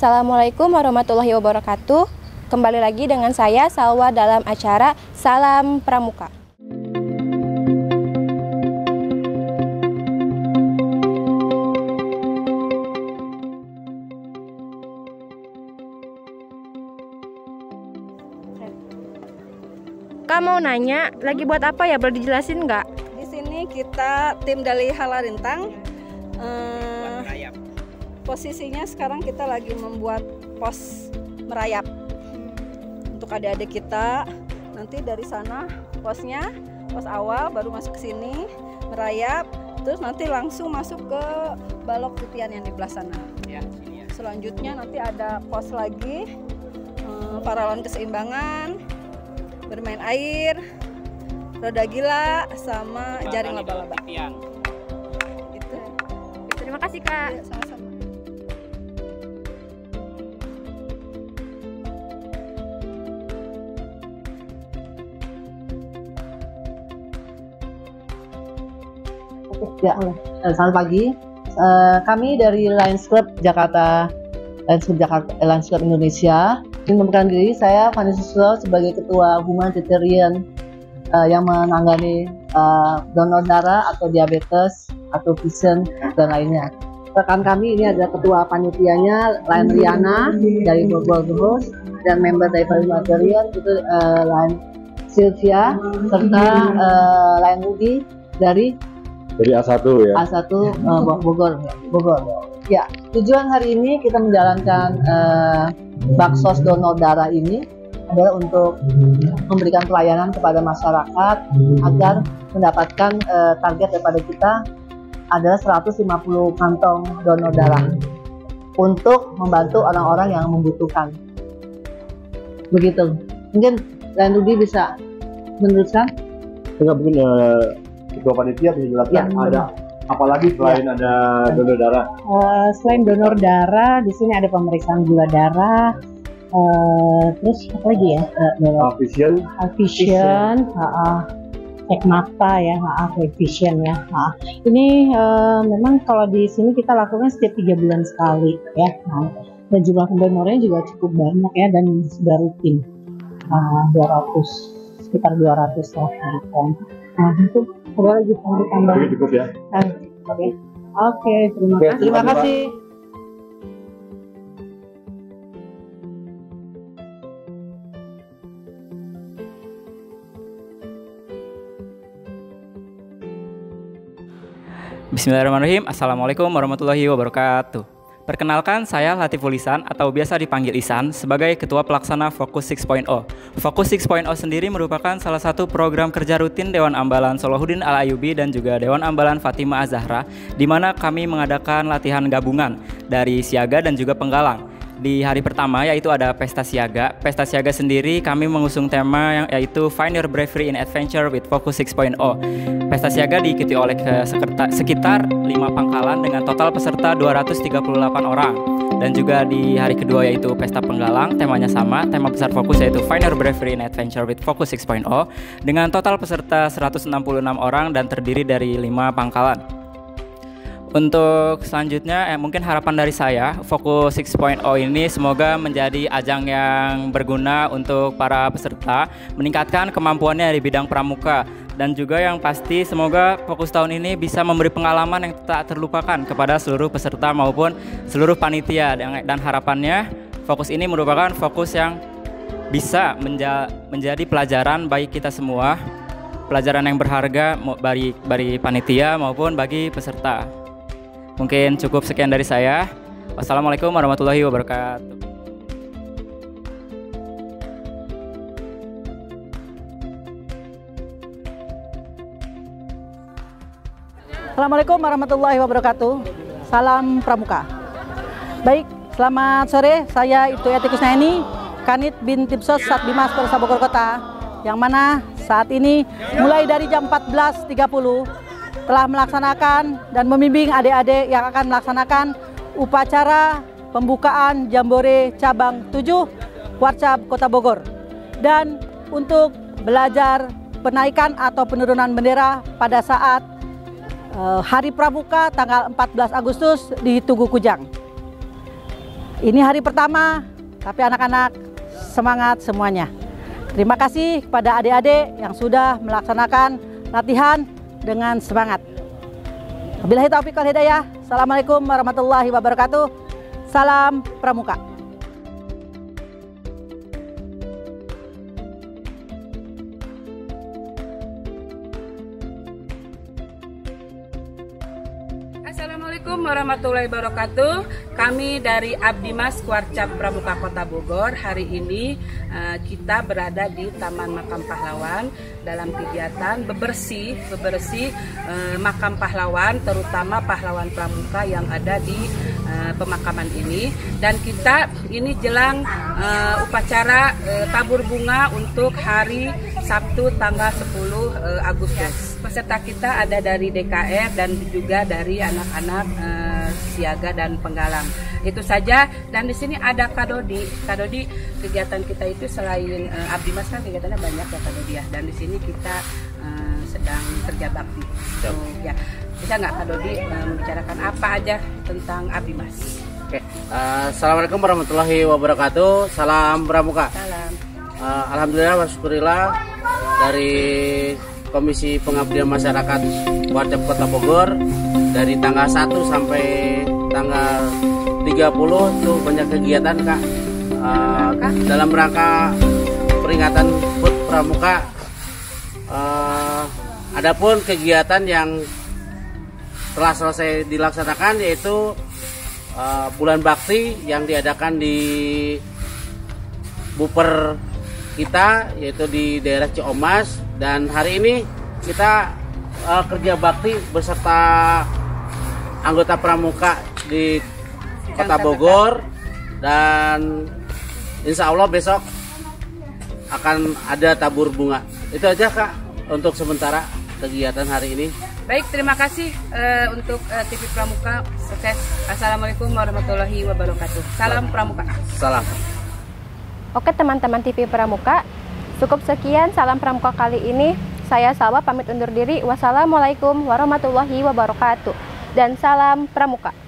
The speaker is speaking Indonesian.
Assalamualaikum warahmatullahi wabarakatuh. Kembali lagi dengan saya Salwa dalam acara Salam Pramuka. Kak mau nanya, lagi buat apa ya? Boleh dijelasin nggak? Di sini kita tim dari Halarintang. Eh, posisinya sekarang kita lagi membuat pos merayap untuk adik-adik kita. Nanti dari sana posnya, pos awal baru masuk ke sini merayap, terus nanti langsung masuk ke balok titian yang di belah sana. Selanjutnya nanti ada pos lagi eh, paralon keseimbangan, bermain air, roda gila, sama jaring laba-laba. Itu. Terima kasih Kak. Ya, sama-sama. Ya, eh, selamat pagi. Eh, kami dari Lions Club Jakarta, Lions Club Jakarta, eh, Lions Club Indonesia ingin memperkenalkan diri. Saya Fanny Suslo sebagai Ketua Humanitarian eh, yang menangani eh, donor darah atau diabetes atau vision dan lainnya. Rekan kami ini ada ketua panitianya Lain Riana dari Bogor Host dan member dari Humanitarian itu eh, Lain Sylvia serta eh, Lain Rudi dari Dari A1 ya. A1 uh, Bogor, Bogor. Ya, tujuan hari ini kita menjalankan uh, baksos donor darah ini adalah untuk memberikan pelayanan kepada masyarakat agar mendapatkan uh, target daripada kita adalah 150 kantong donor darah untuk membantu orang-orang yang membutuhkan. Begitu. Mungkin Lain Rudi bisa meneruskan? Enggak mungkin eh, ketua panitia bisa jelaskan Ya, ada apa lagi selain ada donor darah? Eh, selain donor darah, di sini ada pemeriksaan gula darah, eh, terus apa lagi ya? Eh, donor Uh, vision vision, ha-ha. cek mata ya, kayak vision ya. ha-ha. Ini eh, memang kalau di sini kita lakukan setiap tiga bulan sekali ya. Nah, dan jumlah donornya juga cukup banyak ya dan sudah rutin. Ah, 200 sekitar 200 lah gitu. Nah, itu ada lagi tambah tambah. Oke, cukup ya. Oke, Oke, terima kasih. Terima kasih. Bismillahirrahmanirrahim. Assalamualaikum warahmatullahi wabarakatuh. Perkenalkan, saya Latiful Lisan atau biasa dipanggil Isan sebagai Ketua Pelaksana Fokus 6.0. Fokus 6.0 sendiri merupakan salah satu program kerja rutin Dewan Ambalan Solahuddin Al Ayubi dan juga Dewan Ambalan Fatima Azahra di mana kami mengadakan latihan gabungan dari siaga dan juga penggalang. Di hari pertama yaitu ada Pesta Siaga. Pesta Siaga sendiri kami mengusung tema yang yaitu Find Your Bravery in Adventure with Focus 6.0. Pesta Siaga diikuti oleh sekitar 5 pangkalan dengan total peserta 238 orang. Dan juga di hari kedua yaitu Pesta Penggalang, temanya sama, tema besar fokus yaitu Find Your Bravery in Adventure with Focus 6.0 dengan total peserta 166 orang dan terdiri dari 5 pangkalan. Untuk selanjutnya, eh, mungkin harapan dari saya, Fokus 6.0 ini semoga menjadi ajang yang berguna untuk para peserta, meningkatkan kemampuannya di bidang pramuka, dan juga yang pasti semoga Fokus tahun ini bisa memberi pengalaman yang tak terlupakan kepada seluruh peserta maupun seluruh panitia. Dan, harapannya, Fokus ini merupakan fokus yang bisa menja- menjadi pelajaran bagi kita semua, pelajaran yang berharga bagi bagi panitia maupun bagi peserta. Mungkin cukup sekian dari saya. Wassalamualaikum warahmatullahi wabarakatuh. Assalamualaikum warahmatullahi wabarakatuh. Salam Pramuka. Baik, selamat sore. Saya itu Yati Kusnaini, Kanit bin Tipsos Satbimas Polresta Bogor Kota. Yang mana saat ini mulai dari jam 14.30 telah melaksanakan dan membimbing adik-adik yang akan melaksanakan upacara pembukaan Jambore Cabang 7 Warcab Kota Bogor. Dan untuk belajar penaikan atau penurunan bendera pada saat eh, Hari Pramuka tanggal 14 Agustus di Tugu Kujang. Ini hari pertama, tapi anak-anak semangat semuanya. Terima kasih kepada adik-adik yang sudah melaksanakan latihan dengan semangat. Wabillahi taufiq wal hidayah. Assalamualaikum warahmatullahi wabarakatuh. Salam Pramuka. Assalamualaikum warahmatullahi wabarakatuh. Kami dari Abdimas Kuarcap Pramuka Kota Bogor. Hari ini uh, kita berada di Taman Makam Pahlawan dalam kegiatan bebersih bebersih uh, makam pahlawan, terutama pahlawan Pramuka yang ada di uh, pemakaman ini. Dan kita ini jelang upacara tabur bunga untuk hari Sabtu tanggal 10 uh, Agustus. Peserta kita ada dari DKR dan juga dari anak-anak siaga dan penggalang. Itu saja dan di sini ada Kadodi. Kadodi kegiatan kita itu selain uh, Abdi Mas kan kegiatannya banyak ya Kadodi ya. Dan di sini kita uh, sedang kerja bakti. So, ya. Bisa nggak Kadodi uh, membicarakan apa aja tentang Abdi Mas? Oke. Uh, Assalamualaikum warahmatullahi wabarakatuh. Salam Pramuka. Salam. Uh, Alhamdulillah wasyukurillah dari Komisi Pengabdian Masyarakat Wajib Kota Bogor dari tanggal 1 sampai tanggal 30 itu banyak kegiatan Kak. Uh, dalam rangka peringatan HUT Pramuka uh, adapun kegiatan yang telah selesai dilaksanakan yaitu uh, bulan bakti yang diadakan di Buper kita yaitu di daerah Ciomas dan hari ini kita uh, kerja bakti beserta anggota pramuka di Kota Bogor dan insya Allah besok akan ada tabur bunga itu aja kak untuk sementara kegiatan hari ini Baik, terima kasih uh, untuk uh, TV Pramuka. Sukses. Assalamualaikum warahmatullahi wabarakatuh. Salam Pramuka. salam Oke teman-teman TV Pramuka, cukup sekian salam Pramuka kali ini. Saya Salwa pamit undur diri. Wassalamualaikum warahmatullahi wabarakatuh. Dan salam Pramuka.